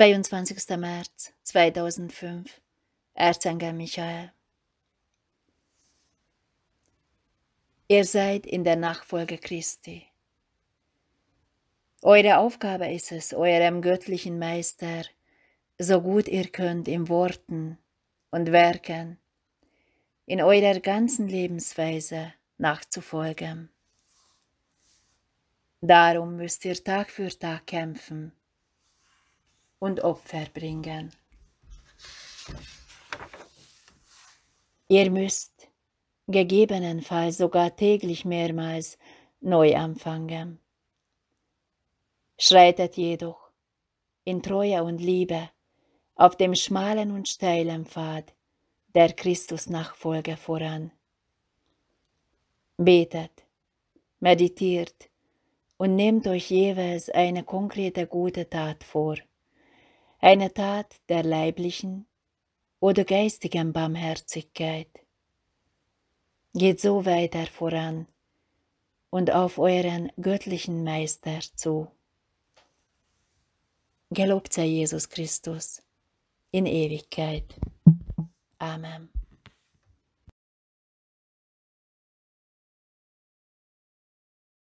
22. März 2005 Erzengel Michael Ihr seid in der Nachfolge Christi. Eure Aufgabe ist es, eurem göttlichen Meister, so gut ihr könnt im Worten und Werken, in eurer ganzen Lebensweise nachzufolgen. Darum müsst ihr Tag für Tag kämpfen und Opfer bringen. Ihr müsst gegebenenfalls sogar täglich mehrmals neu anfangen. Schreitet jedoch in Treue und Liebe auf dem schmalen und steilen Pfad der Christusnachfolge voran. Betet, meditiert und nehmt euch jeweils eine konkrete gute Tat vor eine Tat der leiblichen oder geistigen Barmherzigkeit. Geht so weiter voran und auf euren göttlichen Meister zu. Gelobt sei Jesus Christus in Ewigkeit. Amen.